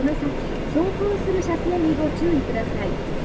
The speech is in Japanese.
この先、走行する車線にご注意ください。